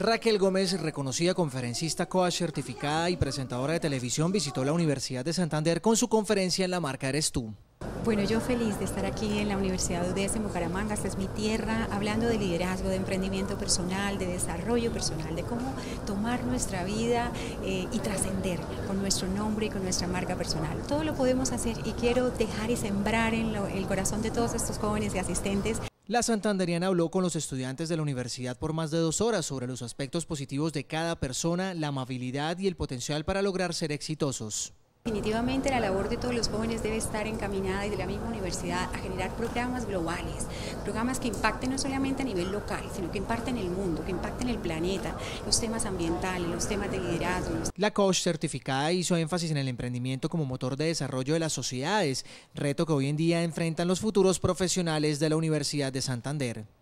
Raquel Gómez, reconocida conferencista coach certificada y presentadora de televisión, visitó la Universidad de Santander con su conferencia en La Marca Eres Tú. Bueno, yo feliz de estar aquí en la Universidad de UDES en Bucaramanga, esta es mi tierra, hablando de liderazgo, de emprendimiento personal, de desarrollo personal, de cómo tomar nuestra vida eh, y trascender con nuestro nombre y con nuestra marca personal. Todo lo podemos hacer y quiero dejar y sembrar en el corazón de todos estos jóvenes y asistentes la santanderiana habló con los estudiantes de la universidad por más de dos horas sobre los aspectos positivos de cada persona, la amabilidad y el potencial para lograr ser exitosos. Definitivamente la labor de todos los jóvenes debe estar encaminada y de la misma universidad a generar programas globales, programas que impacten no solamente a nivel local, sino que impacten el mundo, que impacten el planeta, los temas ambientales, los temas de liderazgo. La coach certificada hizo énfasis en el emprendimiento como motor de desarrollo de las sociedades, reto que hoy en día enfrentan los futuros profesionales de la Universidad de Santander.